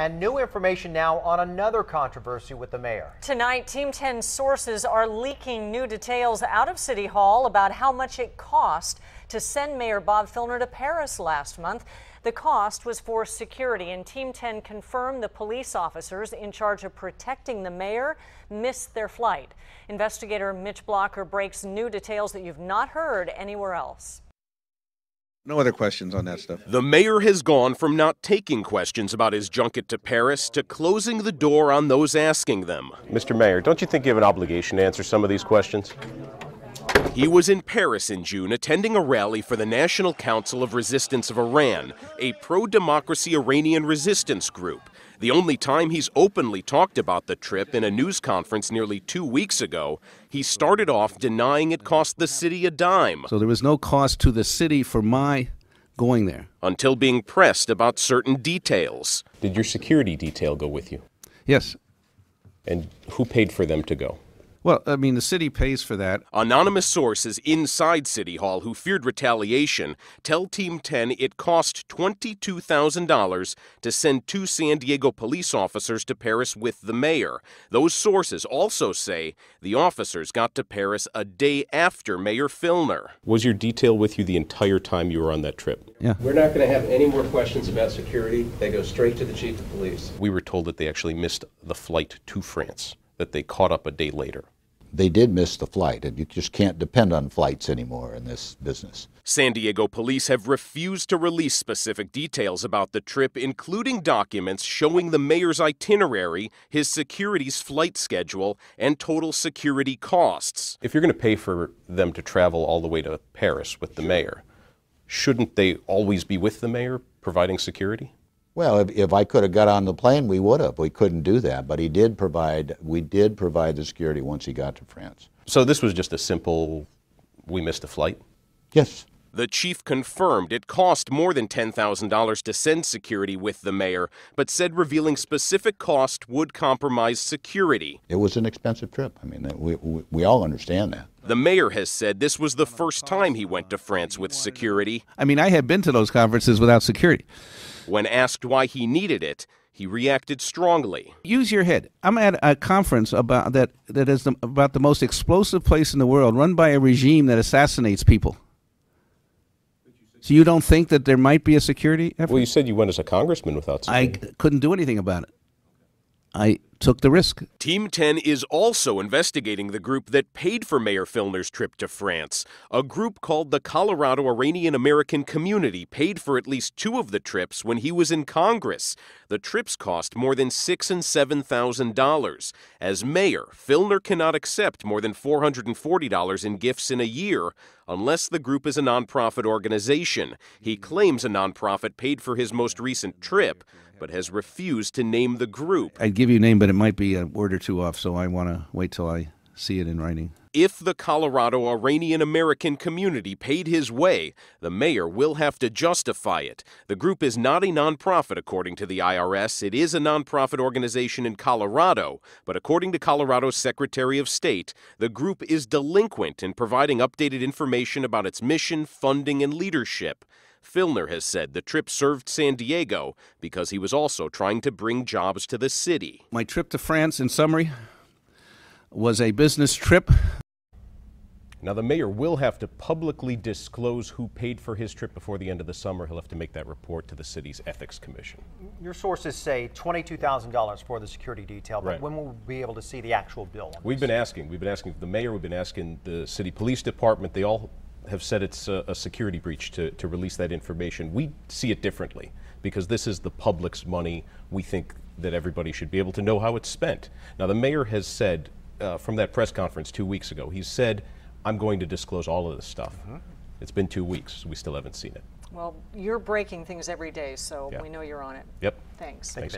And new information now on another controversy with the mayor. Tonight, Team 10 sources are leaking new details out of City Hall about how much it cost to send Mayor Bob Filner to Paris last month. The cost was for security, and Team 10 confirmed the police officers in charge of protecting the mayor missed their flight. Investigator Mitch Blacher breaks new details that you've not heard anywhere else. No other questions on that stuff. The mayor has gone from not taking questions about his junket to Paris to closing the door on those asking them. Mr. Mayor, don't you think you have an obligation to answer some of these questions? He was in Paris in June attending a rally for the National Council of Resistance of Iran, a pro democracy Iranian resistance group. The only time he's openly talked about the trip in a news conference nearly two weeks ago, he started off denying it cost the city a dime. So there was no cost to the city for my going there. Until being pressed about certain details. Did your security detail go with you? Yes. And who paid for them to go? Well, I mean, the city pays for that. Anonymous sources inside City Hall who feared retaliation tell Team 10 it cost $22,000 to send two San Diego police officers to Paris with the mayor. Those sources also say the officers got to Paris a day after Mayor Filner. Was your detail with you the entire time you were on that trip? Yeah. We're not going to have any more questions about security. They go straight to the chief of police. We were told that they actually missed the flight to France that they caught up a day later. They did miss the flight, and you just can't depend on flights anymore in this business. San Diego police have refused to release specific details about the trip, including documents showing the mayor's itinerary, his security's flight schedule, and total security costs. If you're going to pay for them to travel all the way to Paris with the mayor, shouldn't they always be with the mayor providing security? Well, if, if I could have got on the plane, we would have. We couldn't do that, but he did provide. We did provide the security once he got to France. So this was just a simple, we missed a flight. Yes. The chief confirmed it cost more than $10,000 to send security with the mayor, but said revealing specific cost would compromise security. It was an expensive trip. I mean, we, we, we all understand that. The mayor has said this was the first time he went to France with security. I mean, I had been to those conferences without security. When asked why he needed it, he reacted strongly. Use your head. I'm at a conference about that that is the, about the most explosive place in the world, run by a regime that assassinates people. So you don't think that there might be a security effort? Well, you said you went as a congressman without I couldn't do anything about it. I took the risk. Team 10 is also investigating the group that paid for Mayor Filner's trip to France. A group called the Colorado Iranian American Community paid for at least two of the trips when he was in Congress. The trips cost more than six and seven thousand dollars. As mayor, Filner cannot accept more than four hundred and forty dollars in gifts in a year unless the group is a nonprofit organization. He claims a nonprofit paid for his most recent trip, but has refused to name the group. I'd give you a name, but it might be a word or two off, so I want to wait till I see it in writing. If the Colorado Iranian American community paid his way, the mayor will have to justify it. The group is not a nonprofit, according to the IRS. It is a nonprofit organization in Colorado, but according to Colorado's Secretary of State, the group is delinquent in providing updated information about its mission, funding, and leadership. Filner has said the trip served San Diego because he was also trying to bring jobs to the city. My trip to France, in summary, was a business trip. Now, the mayor will have to publicly disclose who paid for his trip before the end of the summer. He'll have to make that report to the city's ethics commission. Your sources say $22,000 for the security detail, but Right. when will we be able to see the actual bill? on We've this? been asking. We've been asking the mayor. We've been asking the city police department. They all have said it's a, a security breach to, to release that information. We see it differently because this is the public's money. We think that everybody should be able to know how it's spent. Now, the mayor has said uh, from that press conference two weeks ago, he said, I'm going to disclose all of this stuff. It's been two weeks. We still haven't seen it. Well, you're breaking things every day, so Yeah. we know you're on it. Yep. Thanks. Thanks.